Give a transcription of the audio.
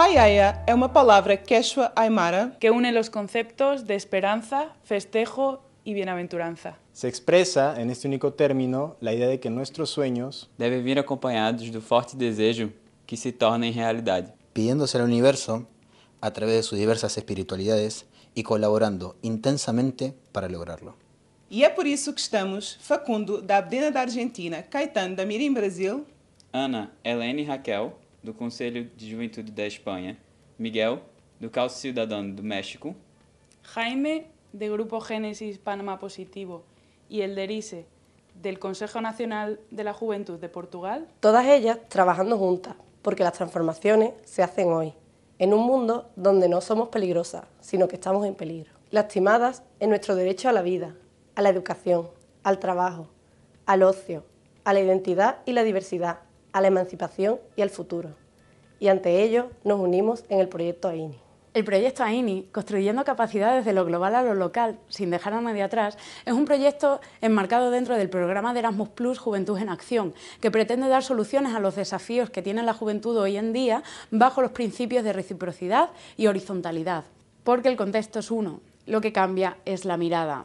Hayaya é uma palavra quechua aymara que une los conceptos de esperanza, festejo y bienaventuranza. Se expresa en este único término la idea de que nuestros sueños devem vir acompanhados do forte desejo que se tornem realidade. pidiéndose al universo a través de sus diversas espiritualidades y colaborando intensamente para lograrlo. e é por isso que estamos Facundo da Abdena da Argentina, Caetano da Mirim Brasil Ana, Helene e Raquel, do Conselho de Juventude da Espanha. Miguel, do Calço Cidadão do México. Jaime, de Grupo Génesis Panamá Positivo, y el Derice, del Consejo Nacional de la Juventud de Portugal, Todas ellas trabajando juntas, porque las transformaciones se hacen hoy, en un mundo donde no somos peligrosas, sino que estamos en peligro. Lastimadas en nuestro derecho a la vida, a la educación, al trabajo, al ocio, a la identidad y la diversidad, a la emancipación y al futuro. Y ante ello nos unimos en el proyecto AINI. El proyecto AINI, Construyendo Capacidades de lo Global a lo Local, sin dejar a nadie atrás, es un proyecto enmarcado dentro del programa de Erasmus Plus Juventud en Acción, que pretende dar soluciones a los desafíos que tiene la juventud hoy en día bajo los principios de reciprocidad y horizontalidad. Porque el contexto es uno, lo que cambia es la mirada.